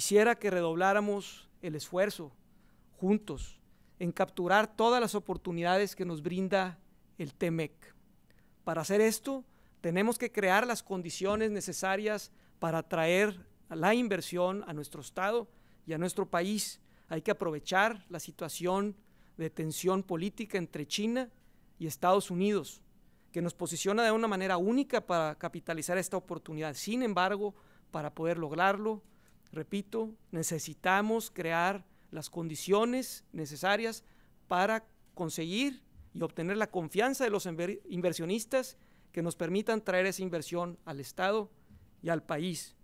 quisiera que redobláramos el esfuerzo juntos en capturar todas las oportunidades que nos brinda el TEMEC. Para hacer esto, tenemos que crear las condiciones necesarias para atraer la inversión a nuestro Estado y a nuestro país. Hay que aprovechar la situación de tensión política entre China y Estados Unidos, que nos posiciona de una manera única para capitalizar esta oportunidad. Sin embargo, para poder lograrlo, repito, necesitamos crear las condiciones necesarias para conseguir y obtener la confianza de los inversionistas que nos permitan traer esa inversión al Estado y al país.